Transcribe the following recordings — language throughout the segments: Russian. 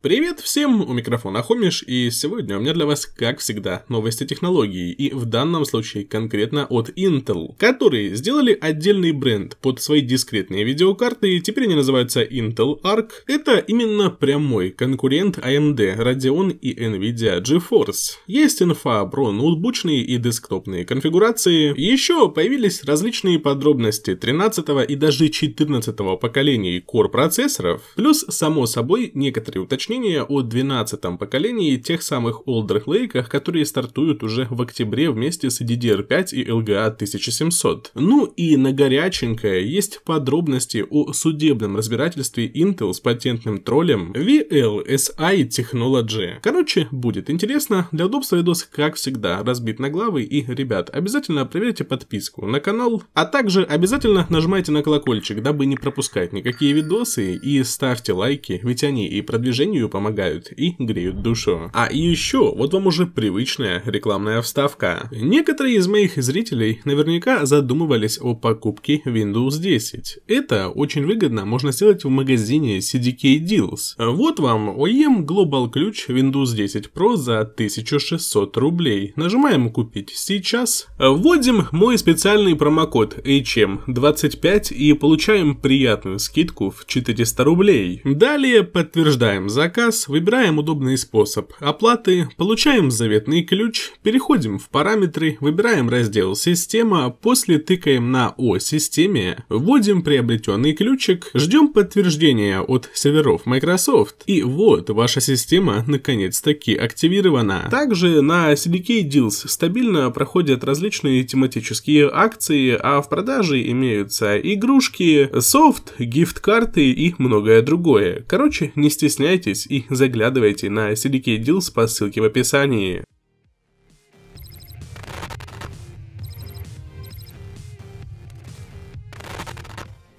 Привет всем, у микрофона Хомиш, и сегодня у меня для вас, как всегда, новости технологий, и в данном случае конкретно от Intel, которые сделали отдельный бренд под свои дискретные видеокарты, и теперь они называются Intel Arc. Это именно прямой конкурент AMD Radeon и Nvidia GeForce. Есть инфа про ноутбучные и десктопные конфигурации, еще появились различные подробности 13 и даже 14 поколений Core процессоров, плюс, само собой, некоторые уточнения уточнение о 12-м поколении тех самых Older Lake, которые стартуют уже в октябре вместе с DDR5 и LGA 1700. Ну и на горяченькое есть подробности о судебном разбирательстве Intel с патентным троллем VLSI Technology. Короче, будет интересно. Для удобства видос, как всегда, разбит на главы. И, ребят, обязательно проверьте подписку на канал, а также обязательно нажимайте на колокольчик, дабы не пропускать никакие видосы и ставьте лайки, ведь они и продвижению настроению помогают и греют душу. А еще, вот вам уже привычная рекламная вставка. Некоторые из моих зрителей наверняка задумывались о покупке Windows 10. Это очень выгодно можно сделать в магазине CDK Deals. Вот вам OEM Global ключ Windows 10 Pro за 1600 рублей. Нажимаем купить сейчас. Вводим мой специальный промокод HM25 и получаем приятную скидку в 400 рублей. Далее подтверждаем заказ, выбираем удобный способ оплаты, получаем заветный ключ, переходим в параметры, выбираем раздел «Система», после тыкаем на «О системе», вводим приобретенный ключик, ждем подтверждения от серверов Microsoft, и вот ваша система наконец-таки активирована. Также на CDK Deals стабильно проходят различные тематические акции, а в продаже имеются игрушки, софт, гифт-карты и многое другое. Короче, не стесняйтесь подписывайтесь и заглядывайте на CDK Deals по ссылке в описании.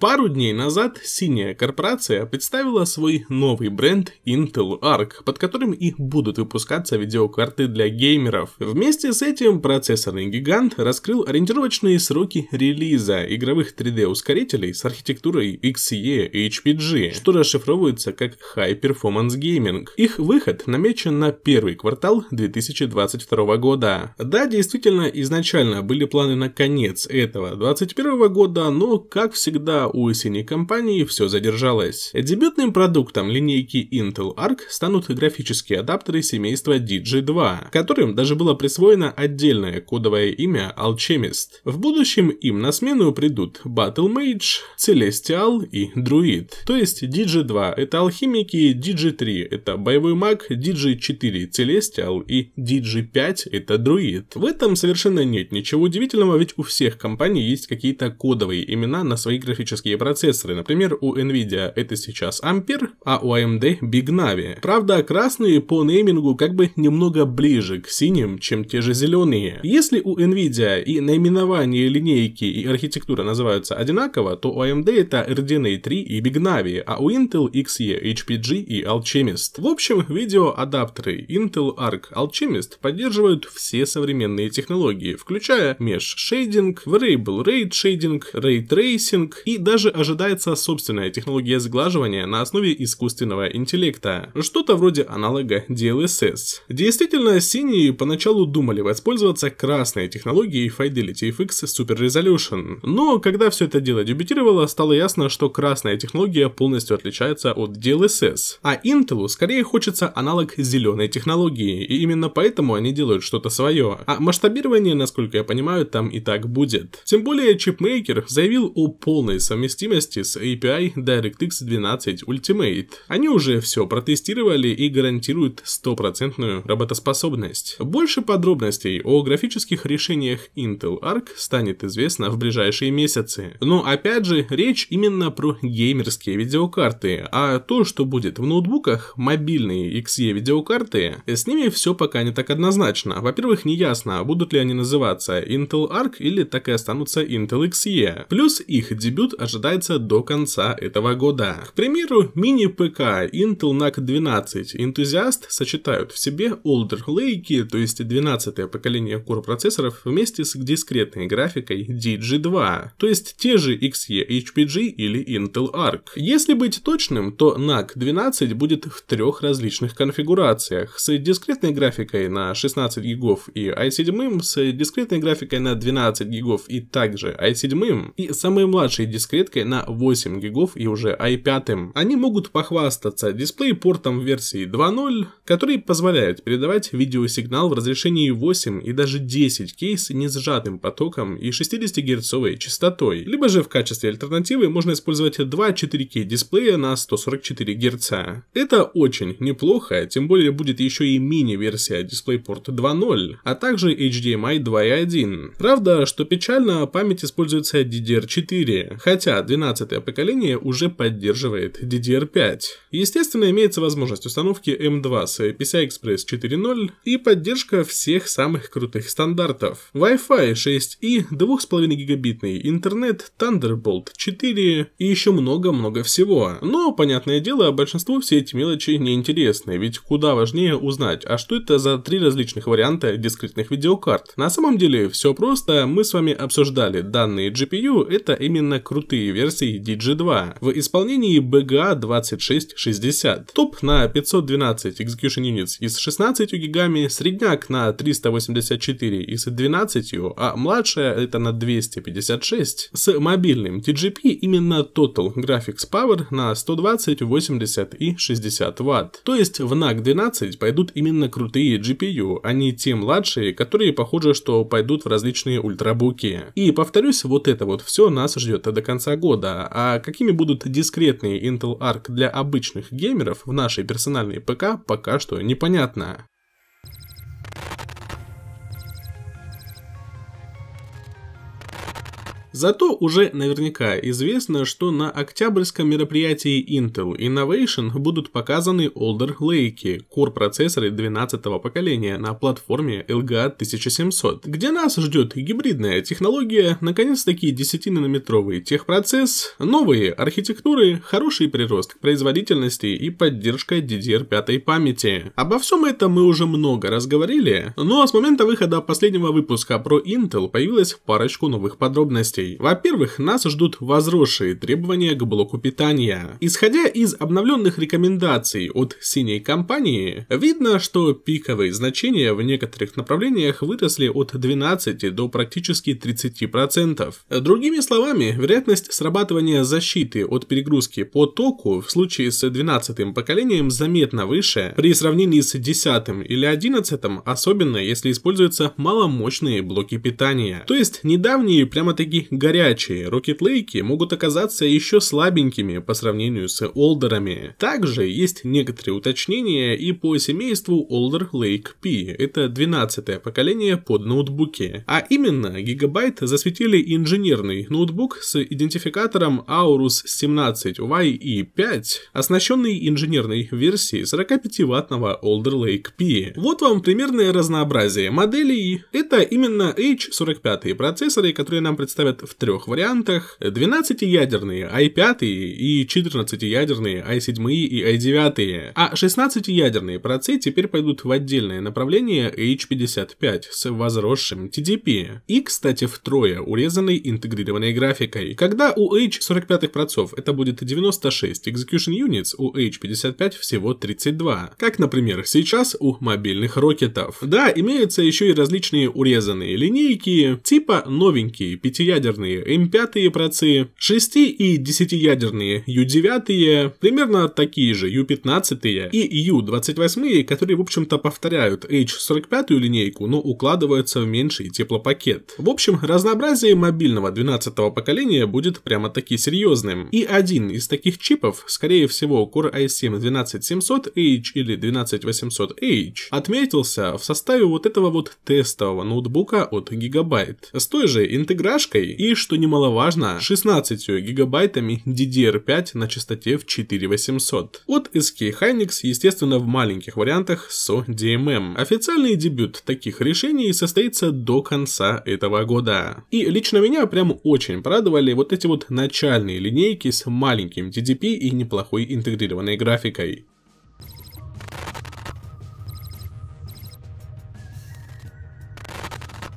Пару дней назад синяя корпорация представила свой новый бренд Intel Arc, под которым и будут выпускаться видеокарты для геймеров. Вместе с этим процессорный гигант раскрыл ориентировочные сроки релиза игровых 3D-ускорителей с архитектурой XE HPG, что расшифровывается как High Performance Gaming. Их выход намечен на первый квартал 2022 года. Да, действительно, изначально были планы на конец этого 2021 года, но, как всегда, у синей компании все задержалось. Дебютным продуктом линейки Intel Arc станут графические адаптеры семейства DG2, которым даже было присвоено отдельное кодовое имя Alchemist. В будущем им на смену придут Battle Mage, Celestial и Druid. То есть DG2 это алхимики, DG3 это боевой маг, DG4 Celestial и DG5 это Druid. В этом совершенно нет ничего удивительного, ведь у всех компаний есть какие-то кодовые имена на свои графические графические процессоры. Например, у Nvidia это сейчас Ampere, а у AMD Big Navi. Правда, красные по неймингу как бы немного ближе к синим, чем те же зеленые. Если у Nvidia и наименование линейки и архитектура называются одинаково, то у AMD это RDNA 3 и Big Navi, а у Intel XE, HPG и Alchemist. В общем, видеоадаптеры Intel Arc Alchemist поддерживают все современные технологии, включая Shading, Variable Rate Shading, Ray Tracing и даже даже ожидается собственная технология сглаживания на основе искусственного интеллекта, что-то вроде аналога DLSS. Действительно, синие поначалу думали воспользоваться красной технологией Fidelity FX Super Resolution, но когда все это дело дебютировало, стало ясно, что красная технология полностью отличается от DLSS, а Intel скорее хочется аналог зеленой технологии, и именно поэтому они делают что-то свое, а масштабирование, насколько я понимаю, там и так будет. Тем более чипмейкер заявил о полной совместимости совместимости с API DirectX 12 Ultimate. Они уже все протестировали и гарантируют стопроцентную работоспособность. Больше подробностей о графических решениях Intel Arc станет известно в ближайшие месяцы. Но опять же, речь именно про геймерские видеокарты, а то, что будет в ноутбуках, мобильные XE видеокарты, с ними все пока не так однозначно. Во-первых, не ясно, будут ли они называться Intel Arc или так и останутся Intel XE. Плюс их дебют ожидается ожидается до конца этого года. К примеру, мини-ПК Intel NAC 12 Enthusiast сочетают в себе Older Lake, то есть 12 поколение Core процессоров вместе с дискретной графикой DG2, то есть те же XE HPG или Intel Arc. Если быть точным, то NAC 12 будет в трех различных конфигурациях, с дискретной графикой на 16 гигов и i7, с дискретной графикой на 12 гигов и также i7, и самой младшей дискреткой на 8 гигов и уже i5. Они могут похвастаться дисплей-портом версии 2.0, который позволяет передавать видеосигнал в разрешении 8 и даже 10 кейс не сжатым потоком и 60 герцовой частотой, либо же в качестве альтернативы можно использовать два 4К дисплея на 144 Гц. Это очень неплохо, тем более будет еще и мини-версия DisplayPort 2.0, а также HDMI 2.1. Правда, что печально, память используется DDR4, хотя 12 поколение уже поддерживает DDR5. Естественно, имеется возможность установки M2 с PCI Express 4.0 и поддержка всех самых крутых стандартов. Wi-Fi 6 и 2,5 гигабитный интернет, Thunderbolt 4 и еще много-много всего. Но, понятное дело, большинству все эти мелочи не интересны, ведь куда важнее узнать, а что это за три различных варианта дискретных видеокарт. На самом деле все просто, мы с вами обсуждали данные GPU, это именно крутые версии DG2 в исполнении BGA 2660. Топ на 512 Execution Units из 16 гигами, средняк на 384 из 12, а младшая это на 256. С мобильным TGP именно Total Graphics Power на 120, 80 и 60 Вт. То есть в NAC 12 пойдут именно крутые GPU, а не те младшие, которые похоже, что пойдут в различные ультрабуки. И повторюсь, вот это вот все нас ждет до конца года, а какими будут дискретные Intel Arc для обычных геймеров в нашей персональной ПК пока что непонятно. Зато уже наверняка известно, что на октябрьском мероприятии Intel Innovation будут показаны Alder Lake, Core процессоры 12 поколения на платформе LGA 1700, где нас ждет гибридная технология, наконец-таки 10-нанометровый техпроцесс, новые архитектуры, хороший прирост к производительности и поддержка DDR5 памяти. Обо всем этом мы уже много раз говорили, но с момента выхода последнего выпуска про Intel появилась парочку новых подробностей Во-первых, нас ждут возросшие требования к блоку питания. Исходя из обновленных рекомендаций от синей компании, видно, что пиковые значения в некоторых направлениях выросли от 12 до практически 30%. Другими словами, вероятность срабатывания защиты от перегрузки по току в случае с 12 поколением заметно выше при сравнении с 10 или 11, особенно если используются маломощные блоки питания. То есть недавние прямо-таки горячие Lake могут оказаться еще слабенькими по сравнению с Олдерами. Также есть некоторые уточнения и по семейству Older Lake P. Это 12 поколение под ноутбуки. А именно, Gigabyte засветили инженерный ноутбук с идентификатором Aorus 17YE5, оснащенный инженерной версией 45-ваттного Older Lake P. Вот вам примерное разнообразие моделей. Это именно H45 процессоры, которые нам представят в трех вариантах. 12-ядерные i5 и 14-ядерные i7 и i9. А 16-ядерные процы теперь пойдут в отдельное направление H55 с возросшим TDP. И, кстати, втрое урезанной интегрированной графикой. Когда у H45 процов это будет 96 execution units, у H55 всего 32. Как, например, сейчас у мобильных рокетов. Да, имеются еще и различные урезанные линейки, типа новенькие 5-ядерные ядерные М5 процы, 6 и 10-ядерные Ю9, примерно такие же Ю15 и Ю28, которые, в общем-то, повторяют H45 линейку, но укладываются в меньший теплопакет. В общем, разнообразие мобильного 12 поколения будет прямо-таки серьезным. И один из таких чипов, скорее всего Core i7 12700H или 12800H, отметился в составе вот этого вот тестового ноутбука от Gigabyte. С той же интеграшкой и, что немаловажно, 16 гигабайтами DDR5 на частоте в 4800. От SK Hynix, естественно, в маленьких вариантах SO DMM. Официальный дебют таких решений состоится до конца этого года. И лично меня прям очень порадовали вот эти вот начальные линейки с маленьким TDP и неплохой интегрированной графикой.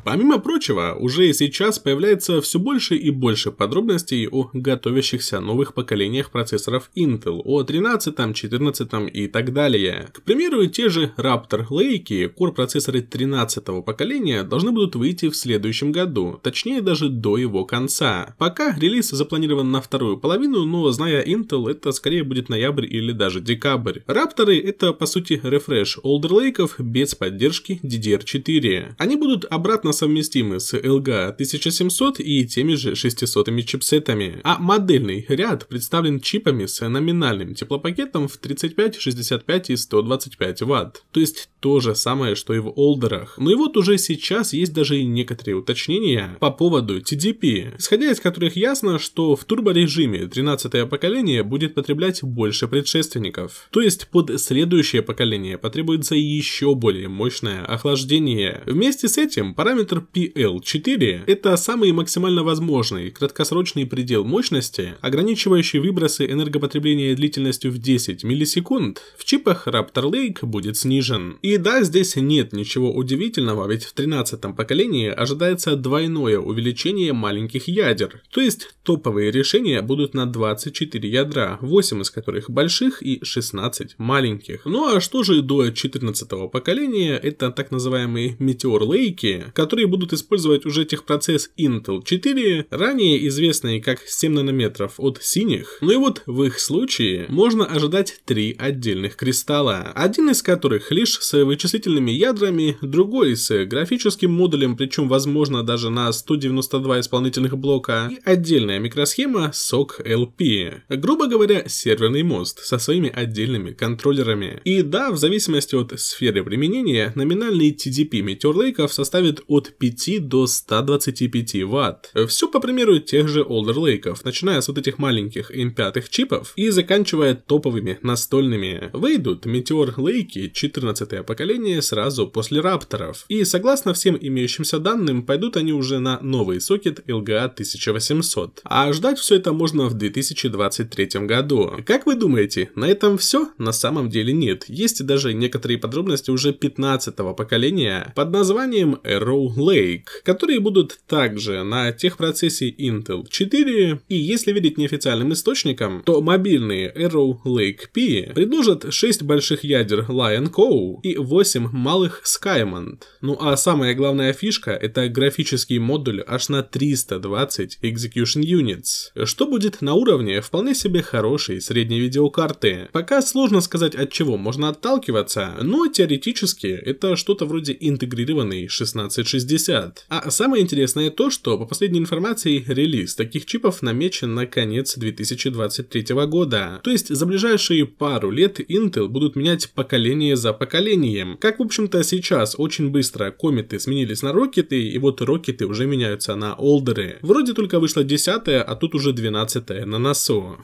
Помимо прочего, уже сейчас появляется все больше и больше подробностей о готовящихся новых поколениях процессоров Intel, о 13, 14 и так далее. К примеру, те же Raptor Lake, Core процессоры 13 поколения должны будут выйти в следующем году, точнее даже до его конца. Пока релиз запланирован на вторую половину, но зная Intel, это скорее будет ноябрь или даже декабрь. Рапторы это по сути рефреш Older Lake без поддержки DDR4. Они будут обратно совместимы с LG 1700 и теми же 600 чипсетами, а модельный ряд представлен чипами с номинальным теплопакетом в 35, 65 и 125 Вт. То есть то же самое, что и в олдерах. Но и вот уже сейчас есть даже и некоторые уточнения по поводу TDP, исходя из которых ясно, что в турборежиме 13 поколение будет потреблять больше предшественников. То есть под следующее поколение потребуется еще более мощное охлаждение. Вместе с этим параметр Параметр PL4 – это самый максимально возможный краткосрочный предел мощности, ограничивающий выбросы энергопотребления длительностью в 10 миллисекунд, в чипах Raptor Lake будет снижен. И да, здесь нет ничего удивительного, ведь в 13 поколении ожидается двойное увеличение маленьких ядер, то есть топовые решения будут на 24 ядра, 8 из которых больших и 16 маленьких. Ну а что же до 14 поколения, это так называемые Meteor Lake, которые которые будут использовать уже техпроцесс Intel 4, ранее известный как 7 нанометров от синих. Ну и вот в их случае можно ожидать три отдельных кристалла, один из которых лишь с вычислительными ядрами, другой с графическим модулем, причем возможно даже на 192 исполнительных блока, и отдельная микросхема SOC LP. Грубо говоря, серверный мост со своими отдельными контроллерами. И да, в зависимости от сферы применения, номинальный TDP Meteor Lake составит от от 5 до 125 Вт. Все по примеру тех же Older Lake, начиная с вот этих маленьких M5 чипов и заканчивая топовыми настольными. Выйдут Meteor Lake 14 поколение сразу после Рапторов. И согласно всем имеющимся данным, пойдут они уже на новый сокет LGA 1800. А ждать все это можно в 2023 году. Как вы думаете, на этом все? На самом деле нет. Есть даже некоторые подробности уже 15 поколения под названием Arrow Lake, которые будут также на техпроцессе Intel 4, и если верить неофициальным источникам, то мобильные Arrow Lake P предложат 6 больших ядер Lion Co и 8 малых Skymond. Ну а самая главная фишка это графический модуль аж на 320 Execution Units, что будет на уровне вполне себе хорошей средней видеокарты. Пока сложно сказать от чего можно отталкиваться, но теоретически это что-то вроде интегрированной 1660 60. А самое интересное то, что по последней информации релиз таких чипов намечен на конец 2023 года. То есть за ближайшие пару лет Intel будут менять поколение за поколением. Как в общем-то сейчас очень быстро кометы сменились на рокеты, и вот рокеты уже меняются на олдеры. Вроде только вышло 10 а тут уже 12 на носу.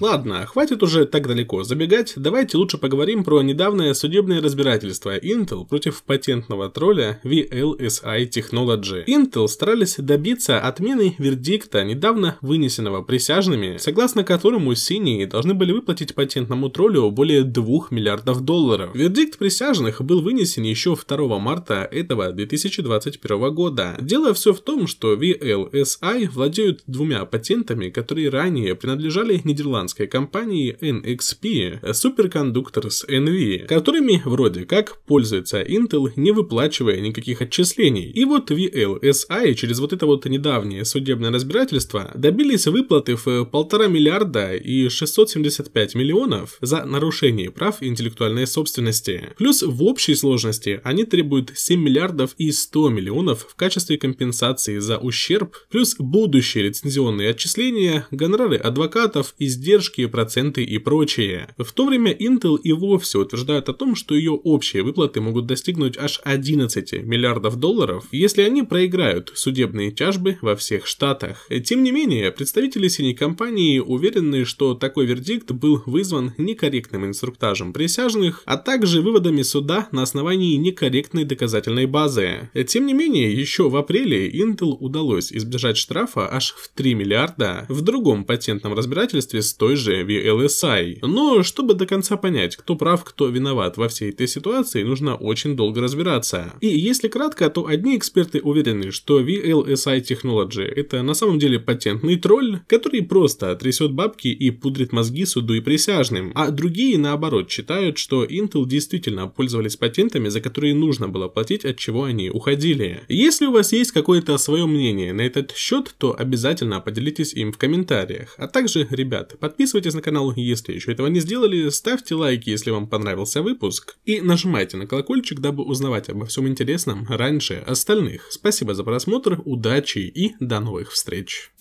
Ладно, хватит уже так далеко забегать, давайте лучше поговорим про недавнее судебное разбирательство Intel против патентного тролля VLSI Technology. Intel старались добиться отмены вердикта, недавно вынесенного присяжными, согласно которому синие должны были выплатить патентному троллю более 2 миллиардов долларов. Вердикт присяжных был вынесен еще 2 марта этого 2021 года. Дело все в том, что VLSI владеют двумя патентами, которые ранее принадлежали Нидерландам американской компании NXP Superconductors NV, которыми вроде как пользуется Intel, не выплачивая никаких отчислений. И вот VLSI через вот это вот недавнее судебное разбирательство добились выплаты в полтора миллиарда и 675 миллионов за нарушение прав интеллектуальной собственности. Плюс в общей сложности они требуют 7 миллиардов и 100 миллионов в качестве компенсации за ущерб, плюс будущие лицензионные отчисления, гонорары адвокатов, издержки издержки, проценты и прочее. В то время Intel и вовсе утверждают о том, что ее общие выплаты могут достигнуть аж 11 миллиардов долларов, если они проиграют судебные тяжбы во всех штатах. Тем не менее, представители синей компании уверены, что такой вердикт был вызван некорректным инструктажем присяжных, а также выводами суда на основании некорректной доказательной базы. Тем не менее, еще в апреле Intel удалось избежать штрафа аж в 3 миллиарда в другом патентном разбирательстве с той же VLSI. Но чтобы до конца понять, кто прав, кто виноват во всей этой ситуации, нужно очень долго разбираться. И если кратко, то одни эксперты уверены, что VLSI Technology это на самом деле патентный тролль, который просто трясет бабки и пудрит мозги суду и присяжным, а другие наоборот считают, что Intel действительно пользовались патентами, за которые нужно было платить, от чего они уходили. Если у вас есть какое-то свое мнение на этот счет, то обязательно поделитесь им в комментариях. А также, ребят, подписывайтесь на канал, если еще этого не сделали, ставьте лайки, если вам понравился выпуск, и нажимайте на колокольчик, дабы узнавать обо всем интересном раньше остальных. Спасибо за просмотр, удачи и до новых встреч!